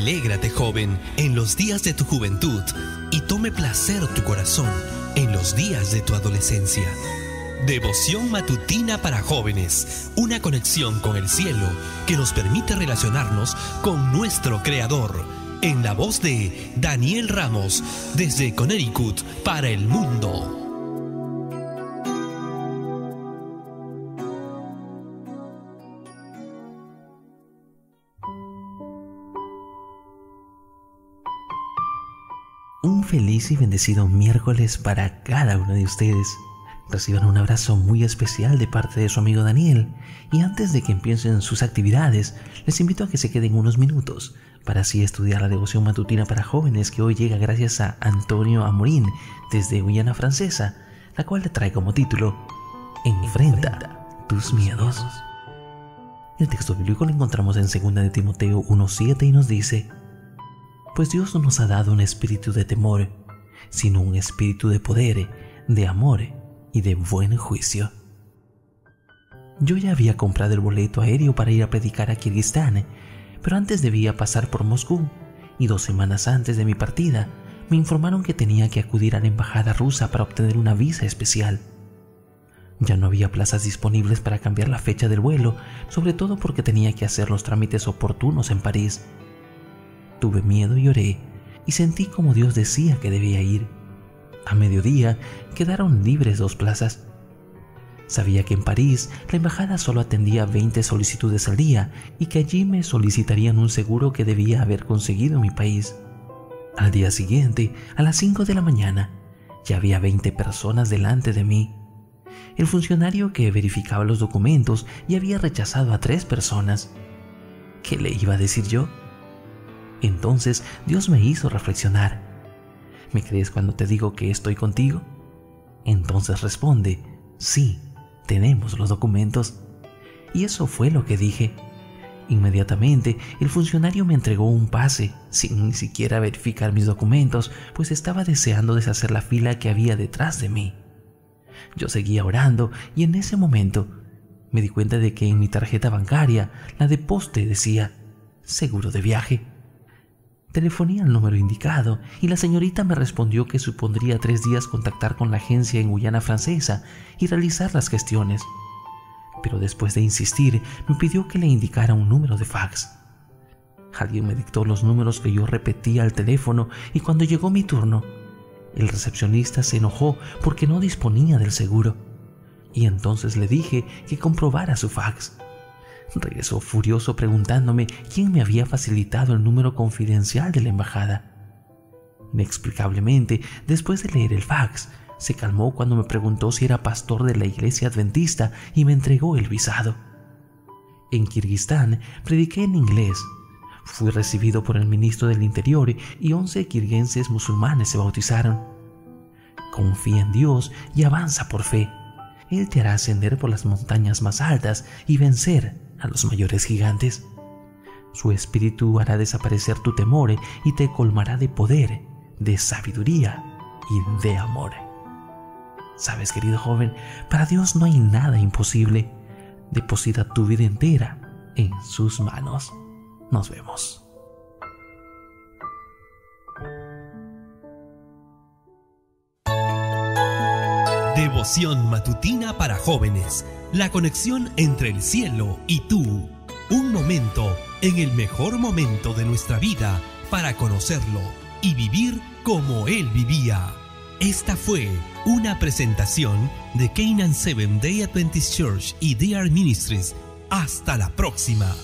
Alégrate, joven, en los días de tu juventud y tome placer tu corazón en los días de tu adolescencia. Devoción matutina para jóvenes, una conexión con el cielo que nos permite relacionarnos con nuestro Creador. En la voz de Daniel Ramos, desde Connecticut para el mundo. Un feliz y bendecido miércoles para cada uno de ustedes. Reciban un abrazo muy especial de parte de su amigo Daniel y antes de que empiecen sus actividades, les invito a que se queden unos minutos para así estudiar la devoción matutina para jóvenes que hoy llega gracias a Antonio Amorín desde Guyana Francesa, la cual le trae como título Enfrenta tus miedos. El texto bíblico lo encontramos en 2 de Timoteo 1.7 y nos dice, pues Dios no nos ha dado un espíritu de temor, sino un espíritu de poder, de amor y de buen juicio. Yo ya había comprado el boleto aéreo para ir a predicar a Kirguistán, pero antes debía pasar por Moscú, y dos semanas antes de mi partida me informaron que tenía que acudir a la embajada rusa para obtener una visa especial. Ya no había plazas disponibles para cambiar la fecha del vuelo, sobre todo porque tenía que hacer los trámites oportunos en París. Tuve miedo y oré, y sentí como Dios decía que debía ir. A mediodía quedaron libres dos plazas. Sabía que en París la embajada solo atendía 20 solicitudes al día y que allí me solicitarían un seguro que debía haber conseguido en mi país. Al día siguiente, a las 5 de la mañana, ya había 20 personas delante de mí. El funcionario que verificaba los documentos ya había rechazado a tres personas. ¿Qué le iba a decir yo? Entonces Dios me hizo reflexionar. ¿Me crees cuando te digo que estoy contigo? Entonces responde, sí, tenemos los documentos. Y eso fue lo que dije. Inmediatamente el funcionario me entregó un pase, sin ni siquiera verificar mis documentos, pues estaba deseando deshacer la fila que había detrás de mí. Yo seguía orando y en ese momento me di cuenta de que en mi tarjeta bancaria, la de poste decía seguro de viaje. Telefoné al número indicado y la señorita me respondió que supondría tres días contactar con la agencia en Guyana Francesa y realizar las gestiones. Pero después de insistir, me pidió que le indicara un número de fax. Alguien me dictó los números que yo repetía al teléfono y cuando llegó mi turno, el recepcionista se enojó porque no disponía del seguro. Y entonces le dije que comprobara su fax. Regresó furioso preguntándome quién me había facilitado el número confidencial de la embajada. Inexplicablemente, después de leer el fax, se calmó cuando me preguntó si era pastor de la iglesia adventista y me entregó el visado. En Kirguistán prediqué en inglés. Fui recibido por el ministro del Interior y once kirguenses musulmanes se bautizaron. Confía en Dios y avanza por fe. Él te hará ascender por las montañas más altas y vencer a los mayores gigantes. Su espíritu hará desaparecer tu temor y te colmará de poder, de sabiduría y de amor. Sabes, querido joven, para Dios no hay nada imposible. Deposita tu vida entera en sus manos. Nos vemos. Devoción matutina para jóvenes. La conexión entre el cielo y tú. Un momento en el mejor momento de nuestra vida para conocerlo y vivir como Él vivía. Esta fue una presentación de Canaan Seven Day Adventist Church y DR Ministries. Hasta la próxima.